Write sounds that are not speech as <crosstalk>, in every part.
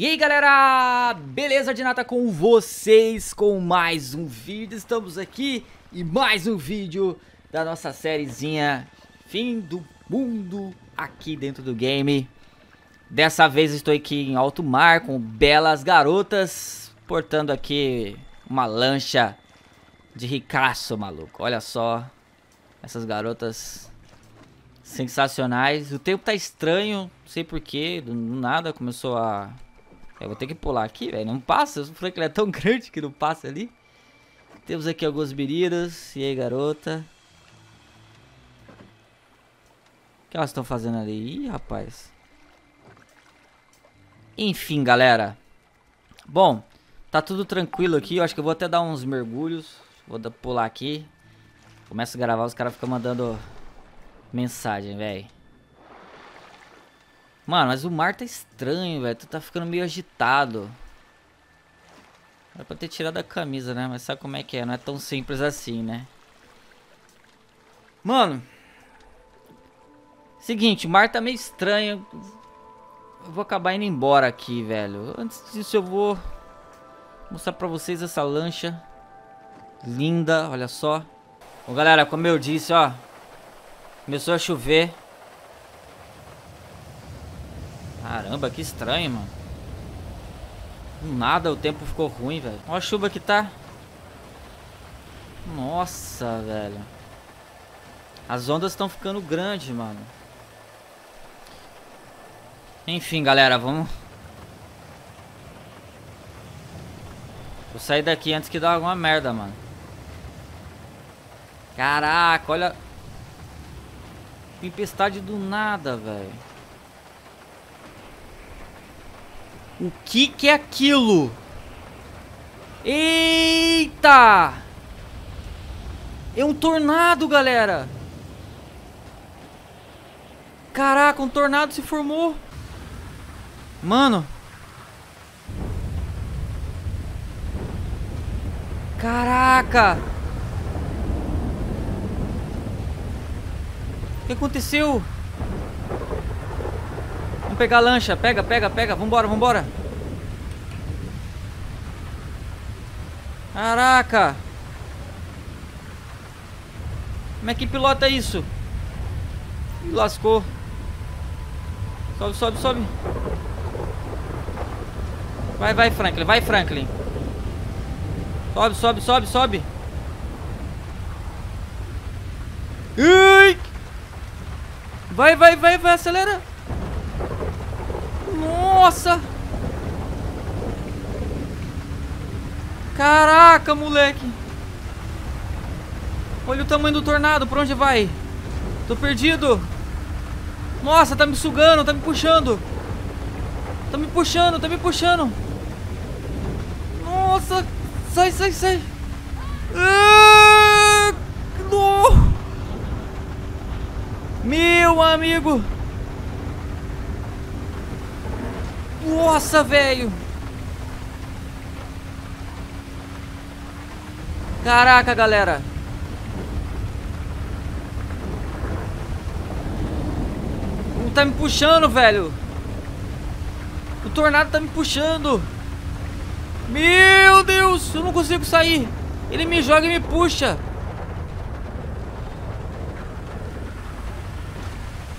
E aí galera, beleza de nata com vocês com mais um vídeo, estamos aqui e mais um vídeo da nossa sériezinha Fim do Mundo aqui dentro do game. Dessa vez estou aqui em alto mar com belas garotas Portando aqui uma lancha de ricaço maluco, olha só Essas garotas sensacionais. O tempo tá estranho, não sei porquê, do nada começou a eu vou ter que pular aqui, velho. Não passa. Que ele é tão <laughs> grande que não passa ali. Temos aqui algumas meninas. E aí, garota? O que elas estão fazendo ali? Ih, rapaz. Enfim, galera. Bom, tá tudo tranquilo aqui. Eu acho que eu vou até dar uns mergulhos. Vou pular aqui. Começa a gravar, os caras ficam mandando mensagem, velho. Mano, mas o mar tá estranho, velho. Tu tá ficando meio agitado. Era pra ter tirado a camisa, né? Mas sabe como é que é? Não é tão simples assim, né? Mano. Seguinte, o mar tá meio estranho. Eu vou acabar indo embora aqui, velho. Antes disso eu vou mostrar pra vocês essa lancha. Linda, olha só. Bom, galera, como eu disse, ó. Começou a chover. Caramba, que estranho, mano. Do nada o tempo ficou ruim, velho. Olha a chuva que tá. Nossa, velho. As ondas estão ficando grandes, mano. Enfim, galera, vamos... Vou sair daqui antes que dá alguma merda, mano. Caraca, olha... Tempestade do nada, velho. O que que é aquilo? Eita! É um tornado, galera. Caraca, um tornado se formou. Mano. Caraca. O que aconteceu? Pegar a lancha. Pega, pega, pega. Vambora, vambora. Caraca. Como é que pilota isso? Me lascou. Sobe, sobe, sobe. Vai, vai, Franklin. Vai, Franklin. Sobe, sobe, sobe, sobe. Ui! Vai, vai, vai, vai, acelera. Nossa! Caraca, moleque! Olha o tamanho do tornado, pra onde vai? Tô perdido! Nossa, tá me sugando, tá me puxando! Tá me puxando, tá me puxando! Nossa! Sai, sai, sai! Ah, Meu amigo! Nossa, velho! Caraca, galera! Tá me puxando, velho! O tornado tá me puxando! Meu Deus! Eu não consigo sair! Ele me joga e me puxa!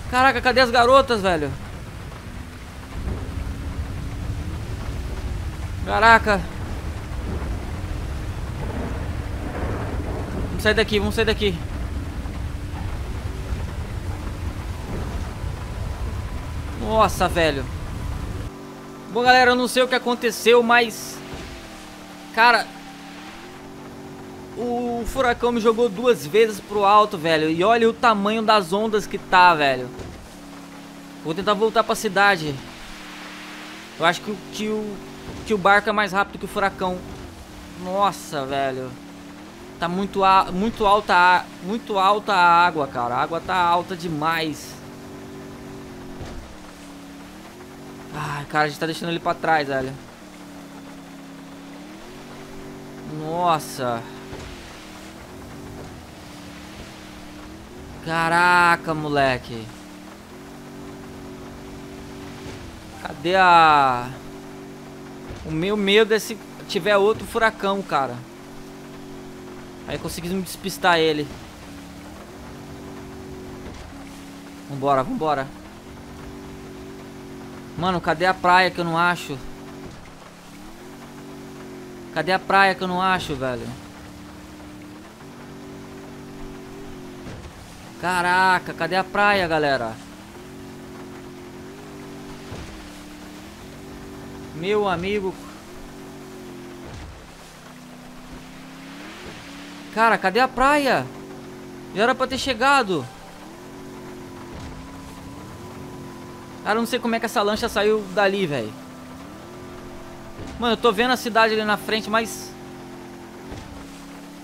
Caraca, cadê as garotas, velho? Caraca. Vamos sair daqui, vamos sair daqui. Nossa, velho. Bom, galera, eu não sei o que aconteceu, mas... Cara... O furacão me jogou duas vezes pro alto, velho. E olha o tamanho das ondas que tá, velho. Vou tentar voltar pra cidade. Eu acho que, que o que o barco é mais rápido que o furacão. Nossa, velho. Tá muito, a, muito alta muito alta a água, cara. A água tá alta demais. Ai, cara, a gente tá deixando ele pra trás, velho. Nossa. Caraca, moleque. Cadê a... O meu medo é se tiver outro furacão, cara. Aí conseguimos despistar ele. Vambora, vambora. Mano, cadê a praia que eu não acho? Cadê a praia que eu não acho, velho? Caraca, cadê a praia, galera? Meu amigo. Cara, cadê a praia? Já era pra ter chegado. Cara, não sei como é que essa lancha saiu dali, velho. Mano, eu tô vendo a cidade ali na frente, mas...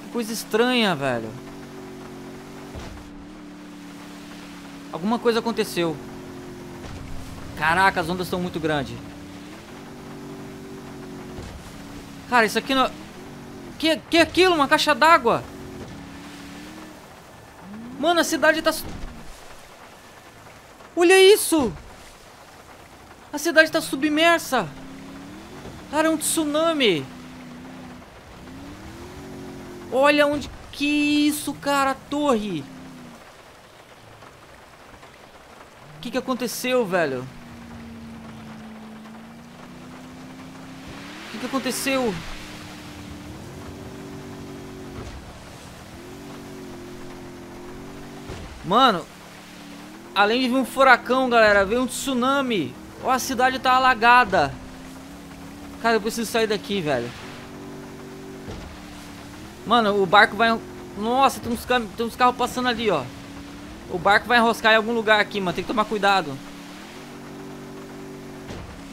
Que coisa estranha, velho. Alguma coisa aconteceu. Caraca, as ondas estão muito grandes. Cara, isso aqui não... Que, que é aquilo? Uma caixa d'água? Mano, a cidade tá... Olha isso! A cidade tá submersa! Cara, é um tsunami! Olha onde... Que isso, cara? A torre! O que, que aconteceu, velho? Que, que aconteceu? Mano, além de vir um furacão, galera, veio um tsunami. Ó, a cidade tá alagada. Cara, eu preciso sair daqui, velho. Mano, o barco vai... Nossa, tem uns, tem uns carros passando ali, ó. O barco vai enroscar em algum lugar aqui, mano. Tem que tomar cuidado.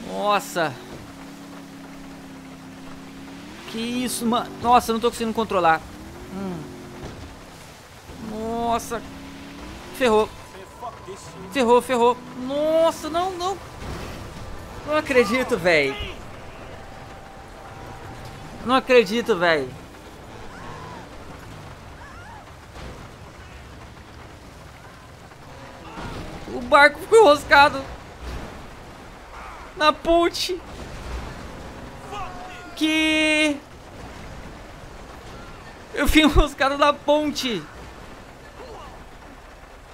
Nossa. Que isso, mano. Nossa, não tô conseguindo controlar. Hum. Nossa. Ferrou. Ferrou, ferrou. Nossa, não, não. Não acredito, velho. Não acredito, velho. O barco ficou enroscado. Na ponte. Que... Eu fui <laughs> enroscado na ponte.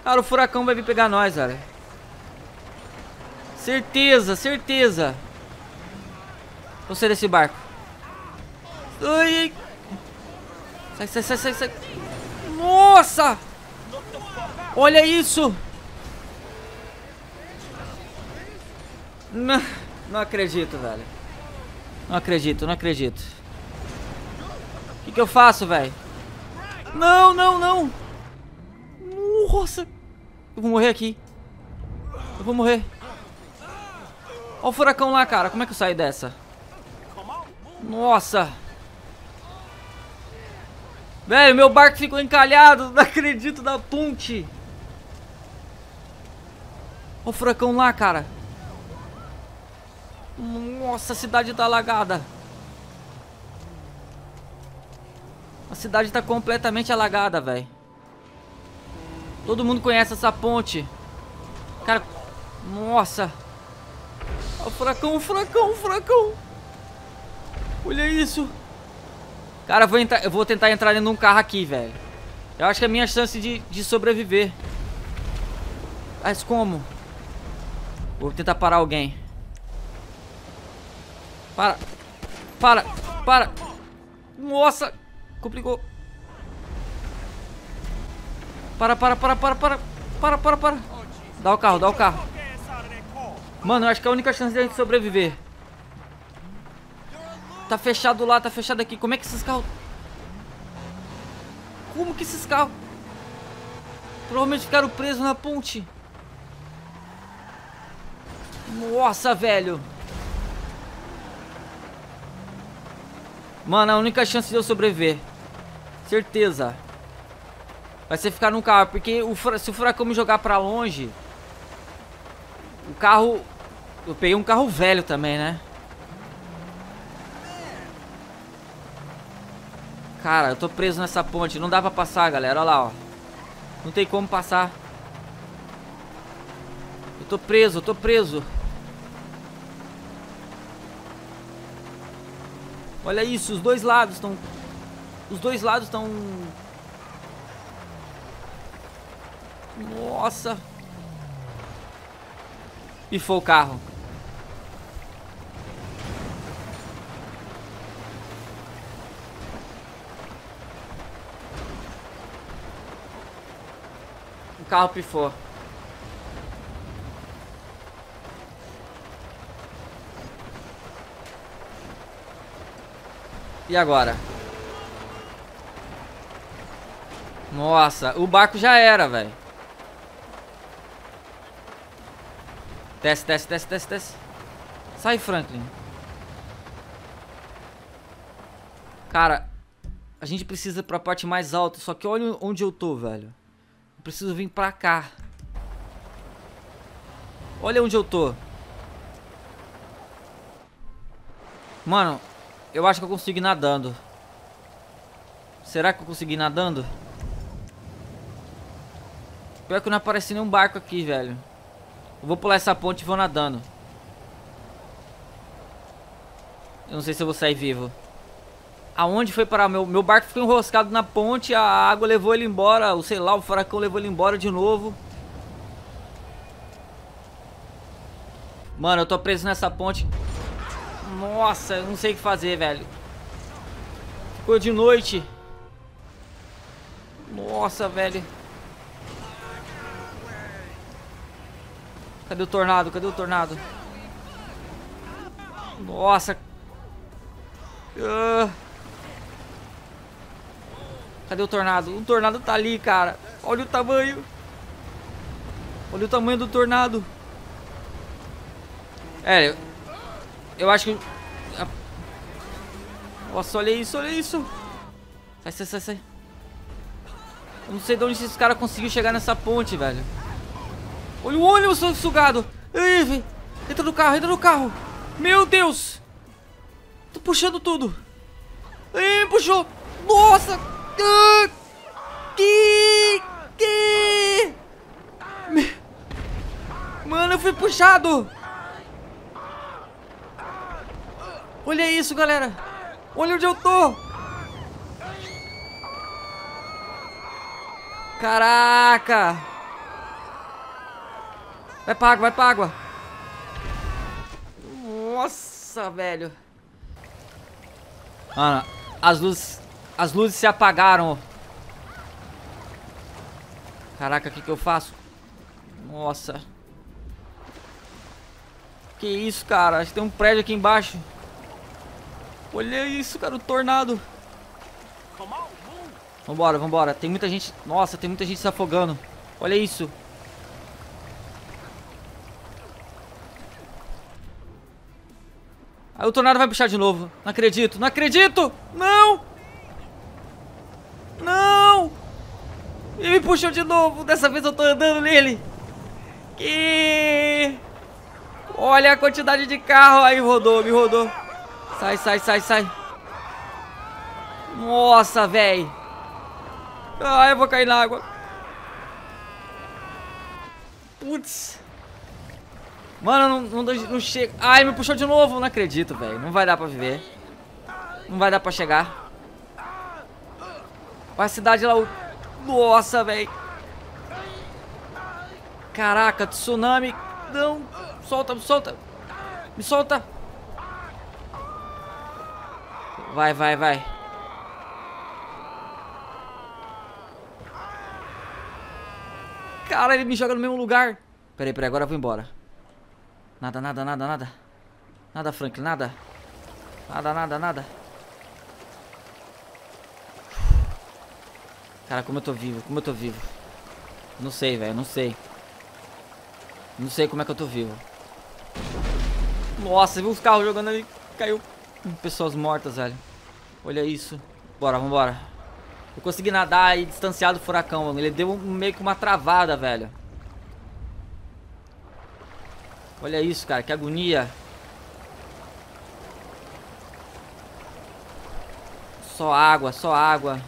Cara, o furacão vai vir pegar nós, velho. Certeza, certeza. Vou sair desse barco. Ai, ai. Sai, sai, sai, sai, sai. Nossa! Olha isso! Não, não acredito, velho. Não acredito, não acredito. O que, que eu faço, velho? Não, não, não! Nossa! Eu vou morrer aqui. Eu vou morrer. Olha o furacão lá, cara. Como é que eu saio dessa? Nossa! Velho, meu barco ficou encalhado. Não acredito da ponte. Olha o furacão lá, cara. Nossa, a cidade tá alagada. A cidade tá completamente alagada, velho. Todo mundo conhece essa ponte. Cara, nossa. O furacão, o furacão, o furacão. Olha isso. Cara, eu vou, entrar, eu vou tentar entrar dentro de um carro aqui, velho. Eu acho que é a minha chance de, de sobreviver. Mas como? Vou tentar parar alguém. Para. Para. Para. Nossa. Complicou. Para, para, para, para, para. Para, para, para. Dá o carro, dá o carro. Mano, eu acho que é a única chance de a gente sobreviver. Tá fechado lá, tá fechado aqui. Como é que esses carros... Como que esses carros... Provavelmente ficaram presos na ponte. Nossa, velho. Mano, a única chance de eu sobreviver. Certeza. Vai ser ficar no carro. Porque o, se o furacão me jogar pra longe... O carro... Eu peguei um carro velho também, né? Cara, eu tô preso nessa ponte. Não dá pra passar, galera. Olha lá, ó. Não tem como passar. Eu tô preso, eu tô preso. Olha isso, os dois lados estão... Os dois lados estão... Nossa. Pifou o carro. O carro pifou. E agora? Nossa, o barco já era, velho. Desce, desce, desce, desce, desce. Sai, Franklin. Cara, a gente precisa ir pra parte mais alta. Só que olha onde eu tô, velho. Eu preciso vir pra cá. Olha onde eu tô. Mano, eu acho que eu consigo ir nadando. Será que eu consegui ir nadando? Pior que não aparece nenhum barco aqui, velho. Eu vou pular essa ponte e vou nadando. Eu não sei se eu vou sair vivo. Aonde foi parar? Meu, meu barco ficou enroscado na ponte, a água levou ele embora, ou sei lá, o furacão levou ele embora de novo. Mano, eu tô preso nessa ponte. Nossa, eu não sei o que fazer, velho. Ficou de noite. Nossa, velho. Cadê o tornado? Cadê o tornado? Nossa. Uh. Cadê o tornado? O tornado tá ali, cara. Olha o tamanho. Olha o tamanho do tornado. É, eu acho que... Nossa, olha isso, olha isso. Sai, sai, sai, sai. Eu não sei de onde esses caras conseguiram chegar nessa ponte, velho. Olha o ônibus sugado. Ai, entra no carro, entra no carro. Meu Deus. Tô puxando tudo. Ai, puxou. Nossa. Que... Que... Mano, eu fui puxado. Olha isso, galera. Olha onde eu tô. Caraca. Vai pra água, vai pra água. Nossa, velho. Mano, as luzes... As luzes se apagaram. Caraca, o que que eu faço? Nossa. Que isso, cara? Acho que tem um prédio aqui embaixo. Olha isso, cara, o tornado. Vambora, vambora. Tem muita gente... Nossa, tem muita gente se afogando. Olha isso. Aí o tornado vai puxar de novo. Não acredito, não acredito! Não! Não! Ele me puxou de novo. Dessa vez eu tô andando nele. Que... Olha a quantidade de carro. Aí rodou, me rodou. Sai, sai, sai, sai. Nossa, velho. Ah, eu vou cair na água. Putz. Mano, não, não, não chega. Ai, me puxou de novo. Não acredito, velho. Não vai dar pra viver. Não vai dar pra chegar. Olha a cidade lá. Nossa, velho. Caraca, tsunami. Não. Solta, me solta. Me solta. Vai, vai, vai. Cara, ele me joga no mesmo lugar. Peraí, peraí, agora eu vou embora. Nada, nada, nada, nada. Nada, Frank, nada. Nada, nada, nada. Cara, como eu tô vivo, como eu tô vivo. Não sei, velho, não sei. Não sei como é que eu tô vivo. Nossa, viu os carros jogando ali. Caiu Pessoas mortas, velho. Olha isso. Bora, vambora. Eu consegui nadar e distanciar do furacão, mano. Ele deu meio que uma travada, velho. Olha isso, cara. Que agonia. Só água, só água.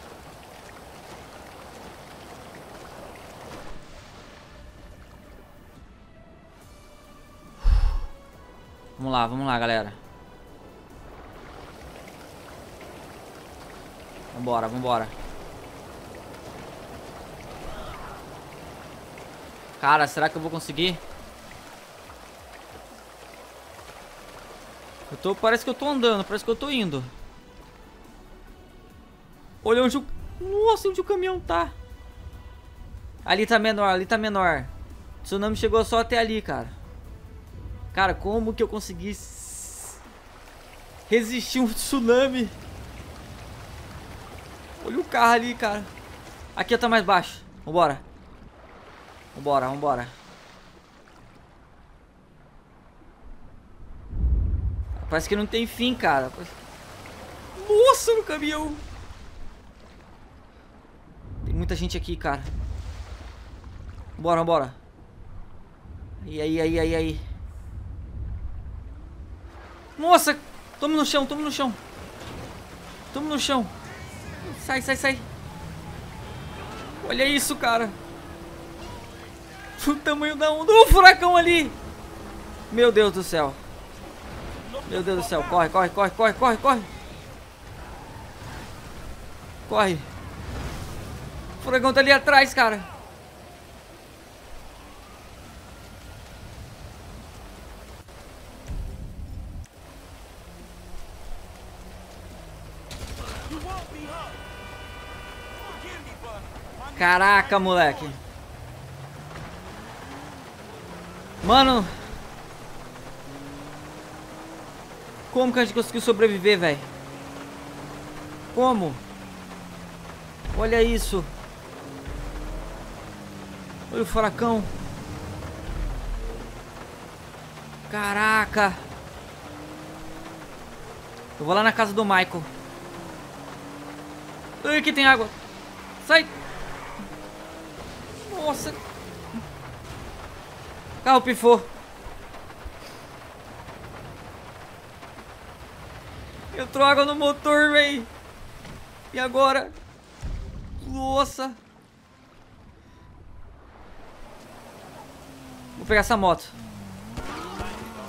Vamos lá, vamos lá, galera. Vambora, vambora. Cara, será que eu vou conseguir? Eu tô, parece que eu tô andando, parece que eu tô indo. Olha onde o... Nossa, onde o caminhão tá. Ali tá menor, ali tá menor. O tsunami chegou só até ali, cara. Cara, como que eu consegui resistir um tsunami? Olha o carro ali, cara. Aqui tá mais baixo. Vambora. Vambora, vambora. Parece que não tem fim, cara. Nossa, no caminhão. Tem muita gente aqui, cara. Bora, bora. E aí, aí, aí, aí. Nossa! Tome no chão, tome no chão. Tome no chão. Sai, sai, sai. Olha isso, cara. O tamanho da onda. O furacão ali. Meu Deus do céu. Meu Deus do céu. Corre, corre, corre, corre, corre, corre. Corre. O furacão tá ali atrás, cara. Caraca, moleque. Mano. Como que a gente conseguiu sobreviver, velho? Como? Olha isso. Olha o furacão. Caraca. Eu vou lá na casa do Michael. Ai, aqui tem água. Sai. Nossa. Carro pifou. Entrou água no motor, véi. E agora? Nossa. Vou pegar essa moto.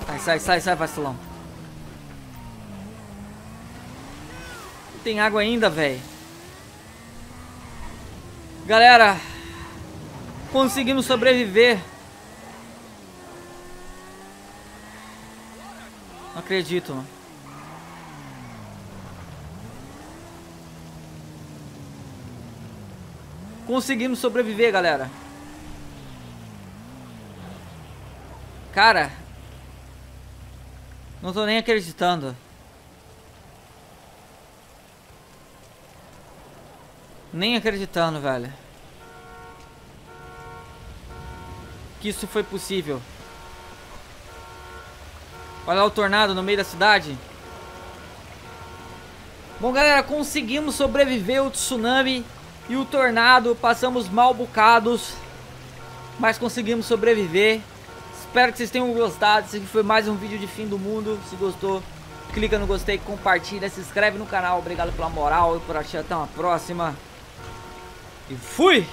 Sai, sai, sai, sai, vacilão. Não tem água ainda, velho. Galera, Conseguimos sobreviver. Não acredito, mano. Conseguimos sobreviver, galera. Cara. Não tô nem acreditando. Nem acreditando, velho. Que isso foi possível. Olha lá o tornado no meio da cidade. Bom, galera, conseguimos sobreviver o tsunami e o tornado. Passamos mal bocados, mas conseguimos sobreviver. Espero que vocês tenham gostado. Esse foi mais um vídeo de fim do mundo. Se gostou, clica no gostei, compartilha, se inscreve no canal. Obrigado pela moral e por assistir. Até uma próxima. E fui!